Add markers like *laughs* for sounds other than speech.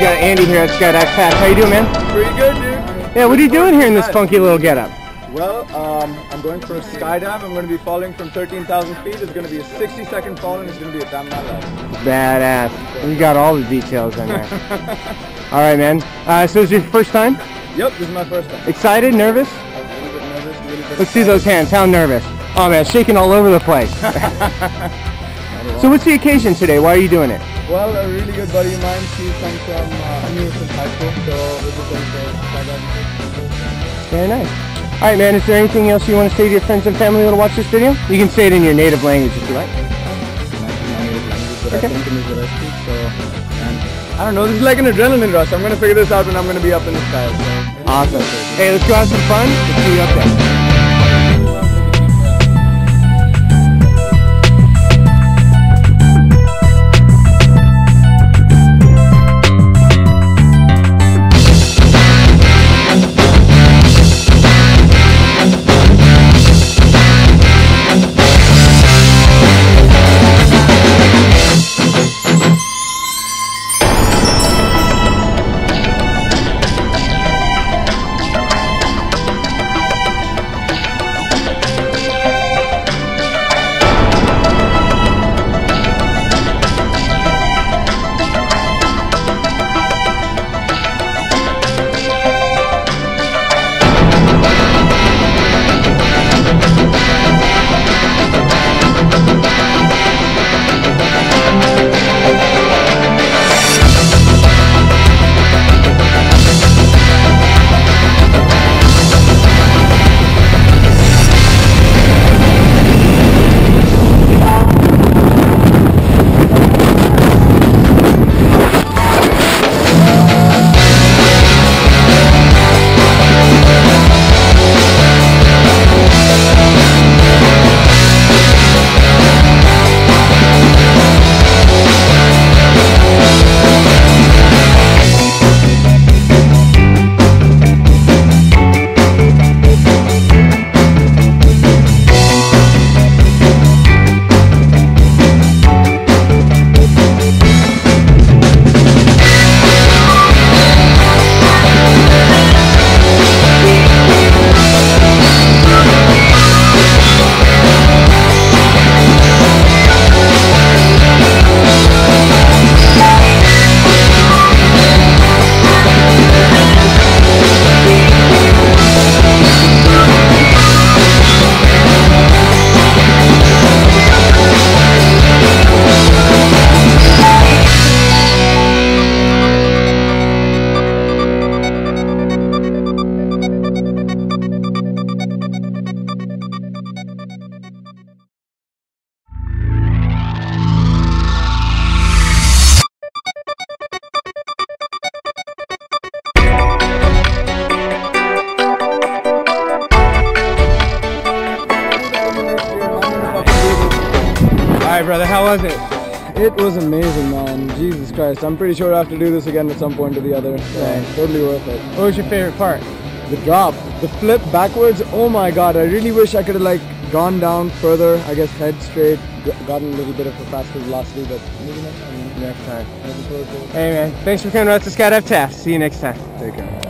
We got Andy here at Skydive Taft. How you doing, man? Pretty good, dude. Yeah, what are you doing here in this funky little getup? Well, um, I'm going for a skydive. I'm going to be falling from 13,000 feet. It's going to be a 60 second fall and it's going to be a damn ride. Badass. You got all the details in there. *laughs* all right, man. Uh, so is your first time? Yep, this is my first time. Excited? Nervous? I'm a little bit nervous. Bit Let's see those hands. How nervous? Oh man, shaking all over the place. *laughs* so what's the occasion today? Why are you doing it? Well, a really good buddy of mine. She comes from, uh, I knew since high school, so we're just going to. Very nice. All right, man. Is there anything else you want to say to your friends and family that'll watch this video? You can say it in your native language if you like. Okay. I think it is the recipe, so, and I don't know, this is like an adrenaline rush. I'm going to figure this out when I'm going to be up in the sky. So. Awesome. Hey, let's go have some fun. We'll see you up there. Brother. How was it? It was amazing, man. Jesus Christ. I'm pretty sure I have to do this again at some point or the other. Yeah, totally worth it. What was your favorite part? The drop, the flip backwards. Oh my god, I really wish I could have like gone down further. I guess head straight, gotten a little bit of a faster velocity, but maybe next time. Next time. Looking forward to it. Hey, man. Thanks for coming out to Skydive Taft. See you next time. Take care.